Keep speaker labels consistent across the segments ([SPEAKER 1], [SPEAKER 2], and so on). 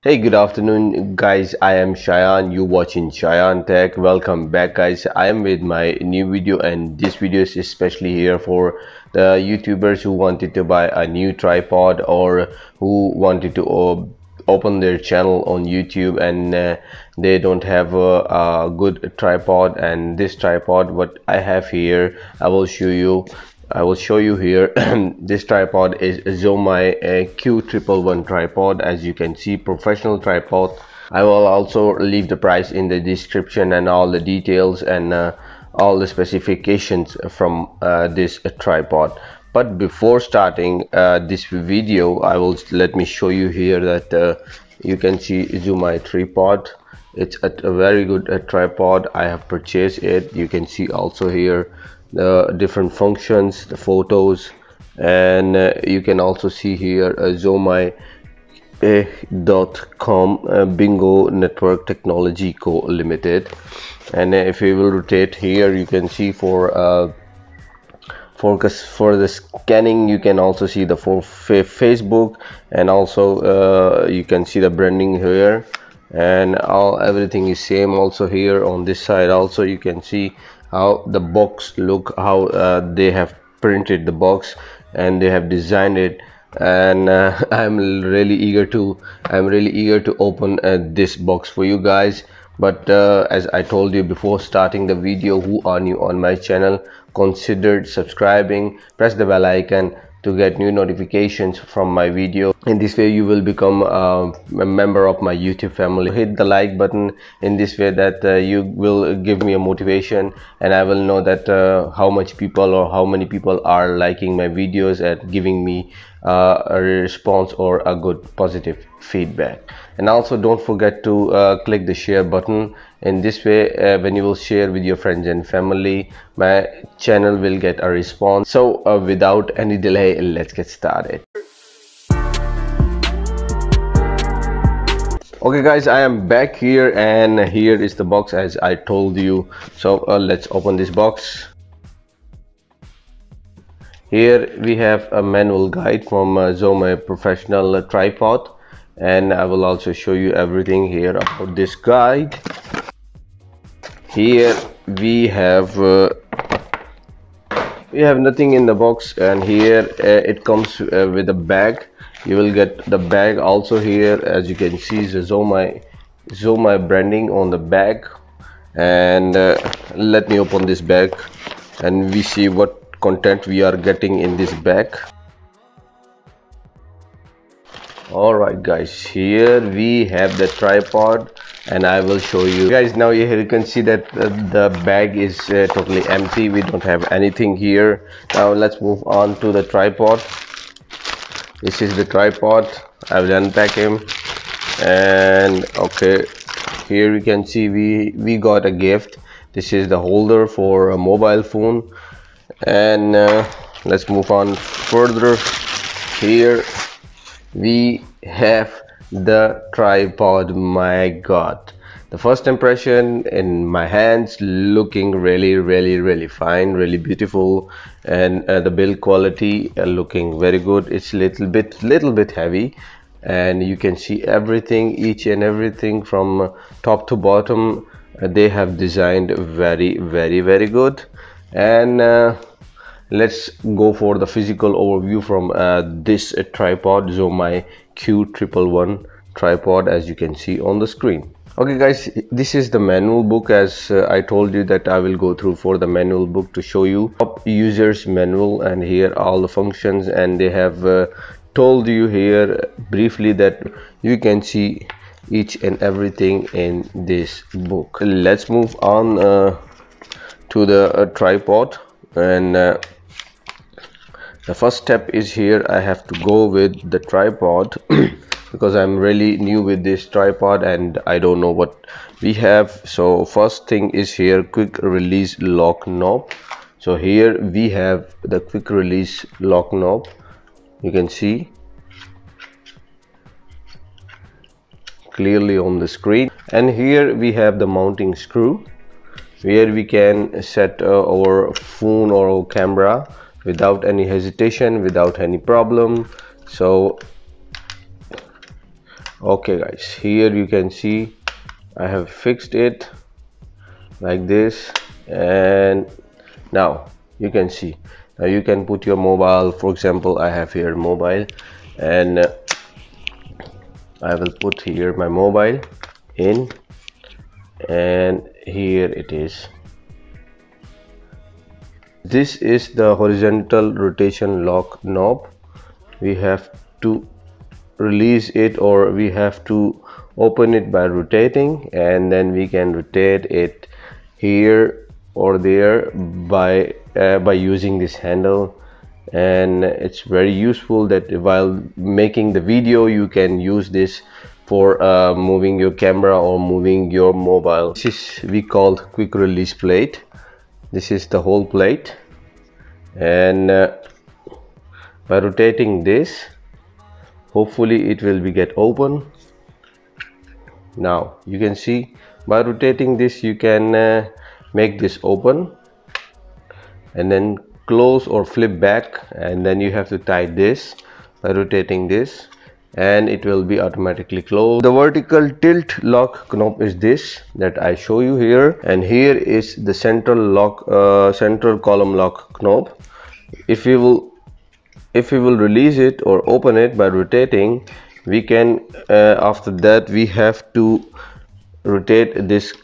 [SPEAKER 1] Hey, good afternoon, guys. I am Shayan. You watching Shayan Tech. Welcome back, guys. I am with my new video, and this video is especially here for the YouTubers who wanted to buy a new tripod or who wanted to uh, open their channel on YouTube and uh, they don't have a, a good tripod. And this tripod, what I have here, I will show you I will show you here. This tripod is Zomei Q111 tripod. As you can see professional tripod. I will also leave the price in the description and all the details and uh, all the specifications from uh, this uh, tripod. But before starting uh, this video I will let me show you here that uh, you can see Zomei tripod. It's a, a very good uh, tripod. I have purchased it. You can see also here the different functions the photos and uh, you can also see here uh, zomei com uh, bingo network technology co. Limited. And uh, if you will rotate here you can see for uh, focus for the scanning you can also see the for facebook and also uh, you can see the branding here. And all everything is same also here on this side also. You can see how the box look how uh, they have printed the box and they have designed it. And uh, I'm really eager to I'm really eager to open uh, this box for you guys. But uh, as I told you before starting the video who are new on my channel consider subscribing press the bell icon to get new notifications from my video. In this way you will become uh, a member of my youtube family. Hit the like button in this way that uh, you will give me a motivation and i will know that uh, how much people or how many people are liking my videos and giving me uh, a response or a good positive feedback. And also don't forget to uh, click the share button in this way uh, when you will share with your friends and family my channel will get a response. So uh, without any delay let's get started. Okay guys i am back here and here is the box as i told you. So uh, let's open this box. Here we have a manual guide from uh, Zomei professional tripod. And I will also show you everything here about this guide here we have uh, we have nothing in the box and here uh, it comes uh, with a bag. You will get the bag also here. As you can see the Zomei Zomei branding on the bag. And uh, let me open this bag and we see what content we are getting in this bag. Alright guys. Here we have the tripod and I will show you. Guys now you can see that the bag is uh, totally empty. We don't have anything here. Now let's move on to the tripod. This is the tripod. I will unpack him. And okay here you can see we we got a gift. This is the holder for a mobile phone. And uh, let's move on further. Here we have the tripod my god. The first impression in my hands looking really really really fine really beautiful. And uh, the build quality uh, looking very good. It's little bit little bit heavy. And you can see everything each and everything from top to bottom. Uh, they have designed very very very good. And uh, let's go for the physical overview from uh, this tripod. Zomei Q111 tripod as you can see on the screen. Okay guys this is the manual book. As uh, I told you that I will go through for the manual book to show you. Top users manual and here all the functions and they have uh, told you here briefly that you can see each and everything in this book. Let's move on uh, to the uh, tripod and the first step is here I have to go with the tripod because I'm really new with this tripod and I don't know what we have. So first thing is here quick release lock knob. So here we have the quick release lock knob. You can see clearly on the screen. And here we have the mounting screw where we can set uh, our phone or our camera without any hesitation without any problem. So okay guys here you can see I have fixed it like this. And now you can see now you can put your mobile. For example I have here mobile and I will put here my mobile in and here it is this is the horizontal rotation lock knob. We have to release it or we have to open it by rotating and then we can rotate it here or there by uh, by using this handle. And it's very useful that while making the video you can use this for uh, moving your camera or moving your mobile. This is we called quick release plate this is the whole plate. And uh, by rotating this hopefully it will be get open. Now you can see by rotating this you can uh, make this open and then close or flip back. And then you have to tie this by rotating this and it will be automatically closed. The vertical tilt lock knob is this that i show you here and here is the central lock uh, central column lock knob. If we will if we will release it or open it by rotating we can uh, after that we have to rotate this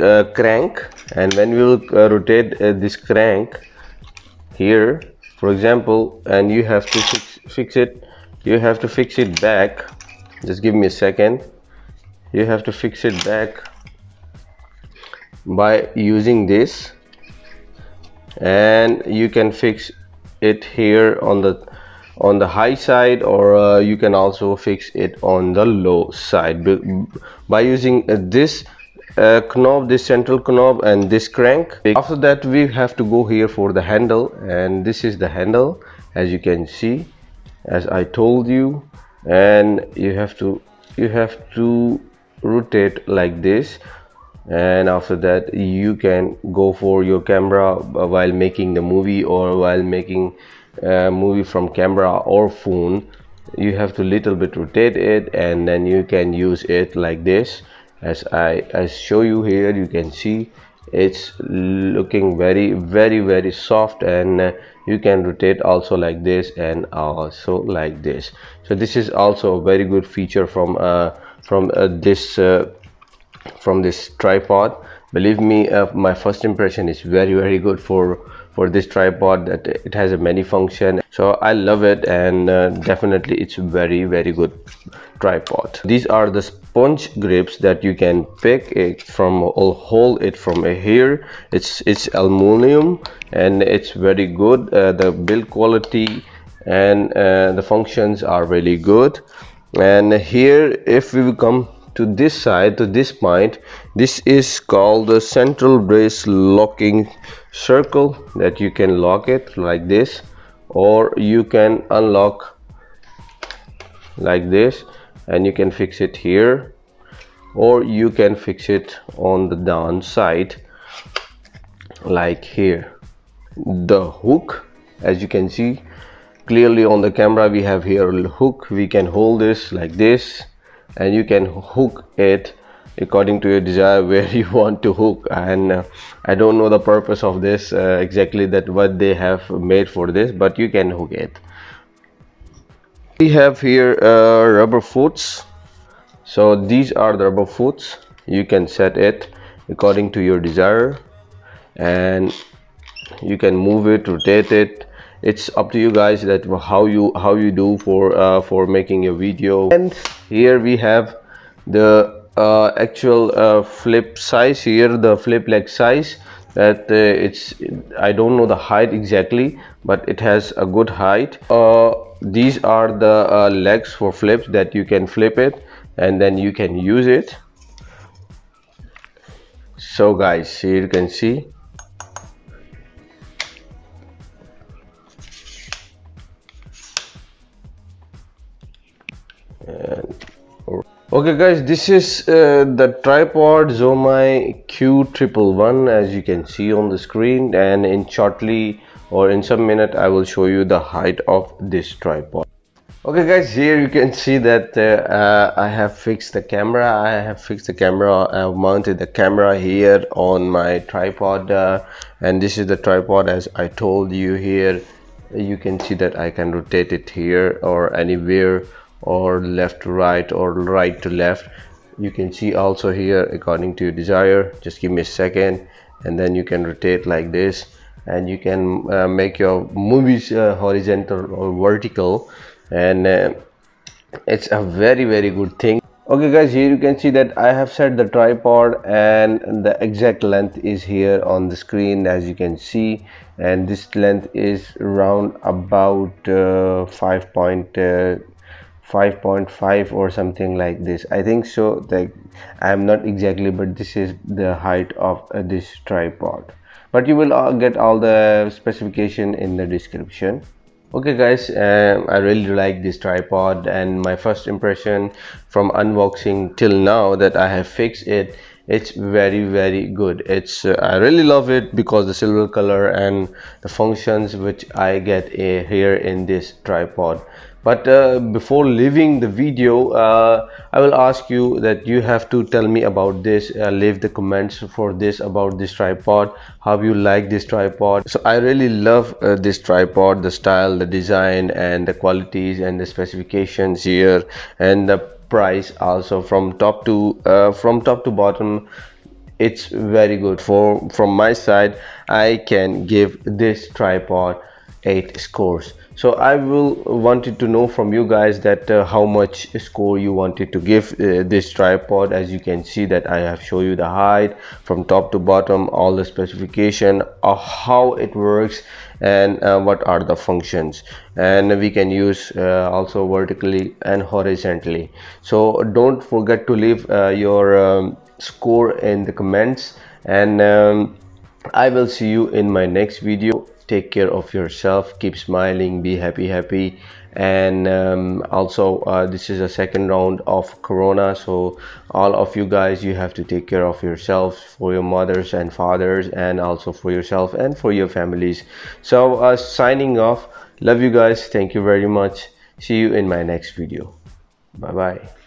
[SPEAKER 1] uh, crank. And when we will uh, rotate uh, this crank here for example and you have to fix, fix it you have to fix it back. Just give me a second. You have to fix it back by using this. And you can fix it here on the on the high side or uh, you can also fix it on the low side. By using uh, this uh, knob this central knob and this crank. After that we have to go here for the handle. And this is the handle as you can see as I told you and you have to you have to rotate like this and after that you can go for your camera while making the movie or while making a movie from camera or phone. You have to little bit rotate it and then you can use it like this. As I, I show you here you can see it's looking very very very soft and uh, you can rotate also like this and also like this. So this is also a very good feature from uh, from uh, this uh, from this tripod. Believe me uh, my first impression is very very good for for this tripod that it has a many function. So i love it and uh, definitely it's very very good tripod. These are the sponge grips that you can pick it from or hold it from here it's it's aluminum and it's very good. Uh, the build quality and uh, the functions are really good. And here if we come to this side to this point this is called the central brace locking circle that you can lock it like this or you can unlock like this and you can fix it here or you can fix it on the down side like here. The hook as you can see clearly on the camera we have here a hook. We can hold this like this and you can hook it according to your desire where you want to hook. And uh, I don't know the purpose of this uh, exactly that what they have made for this but you can hook it. We have here uh, rubber foots. So these are the rubber foots. You can set it according to your desire and you can move it rotate it it's up to you guys that how you how you do for uh, for making a video. And here we have the uh, actual uh, flip size here the flip leg size that uh, it's I don't know the height exactly but it has a good height. Uh, these are the uh, legs for flips that you can flip it and then you can use it. So guys here you can see okay guys this is uh, the tripod Zomei Q111 as you can see on the screen. And in shortly or in some minute I will show you the height of this tripod. Okay guys here you can see that uh, uh, I have fixed the camera. I have fixed the camera I've mounted the camera here on my tripod uh, and this is the tripod as I told you here. You can see that I can rotate it here or anywhere or left to right or right to left. You can see also here according to your desire just give me a second and then you can rotate like this and you can uh, make your movies uh, horizontal or vertical and uh, it's a very very good thing. Okay guys here you can see that I have set the tripod and the exact length is here on the screen as you can see and this length is around about uh, 5 point uh, 5.5 or something like this. I think so like i'm not exactly but this is the height of uh, this tripod. But you will uh, get all the specification in the description. Okay guys um, i really like this tripod and my first impression from unboxing till now that i have fixed it it's very very good. It's uh, i really love it because the silver color and the functions which i get uh, here in this tripod but uh, before leaving the video uh, I will ask you that you have to tell me about this uh, leave the comments for this about this tripod how you like this tripod. So I really love uh, this tripod the style the design and the qualities and the specifications here and the price also from top to uh, from top to bottom. It's very good. For from my side I can give this tripod 8 scores so i will wanted to know from you guys that uh, how much score you wanted to give uh, this tripod. As you can see that i have show you the height from top to bottom all the specification of how it works and uh, what are the functions. And we can use uh, also vertically and horizontally. So don't forget to leave uh, your um, score in the comments. And um, i will see you in my next video take care of yourself keep smiling be happy happy. And um, also uh, this is a second round of corona so all of you guys you have to take care of yourselves for your mothers and fathers and also for yourself and for your families. So uh, signing off. Love you guys. Thank you very much. See you in my next video. Bye bye